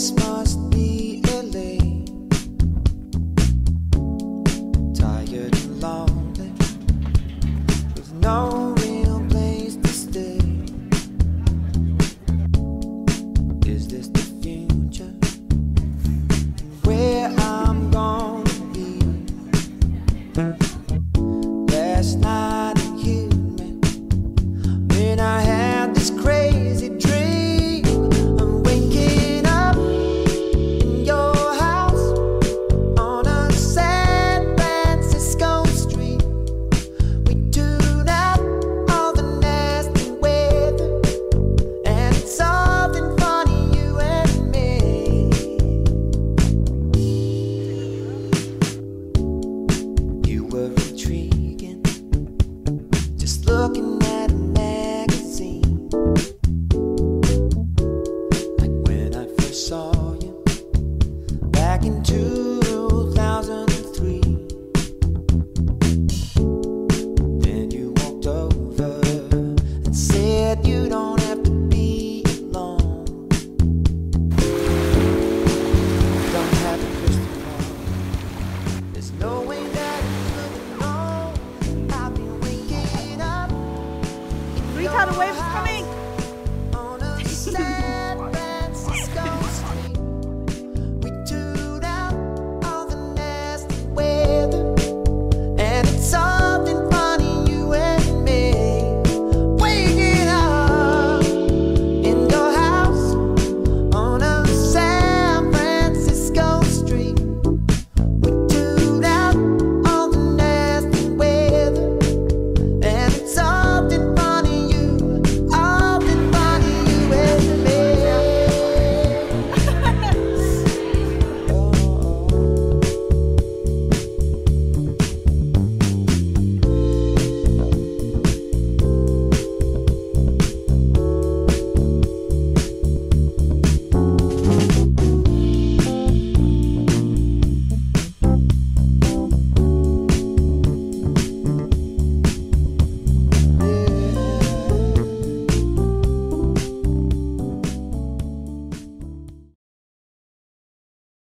This must be LA. Tired and lonely, There's no real place to stay. Is this in 2003. Then you walked over and said you don't have to be alone. Don't have. There's no way that you could have. I've been waking up. Three tidal waves coming.